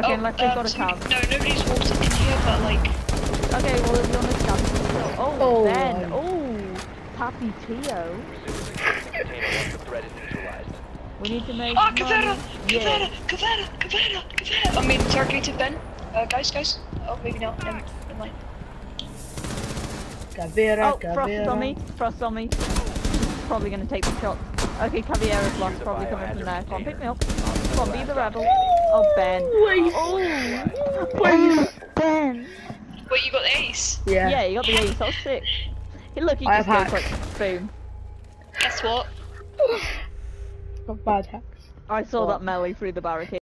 Okay, unless they've got a somebody- cab. No, nobody's walked in here, but like, Okay, well, if you're on the cab. Oh, Oh, Ben. my. Oh, Papi Tio. Container once the threat is neutralized. We need to make oh, money. Caveira, Yeah. Caveira, Caveira, Caveira, Caveira. I mean, targeted Ben. Uh, guys, guys. Oh, maybe not. Never, never mind. Caveira, Oh, frost on me. Frost on me. Probably gonna take the shot. Okay, Caveira's lost. Probably coming from there. Come on, pick me up. Come on, be the rebel. Oh, Ben. Wait, Oh, wait. Oh, ben. Wait, you got the ace? Yeah. Yeah, you got the ace. That's sick. Hey, look, he I just have goes hacks. like, boom. Guess what? Got bad hacks. I saw What? that melee through the barricade.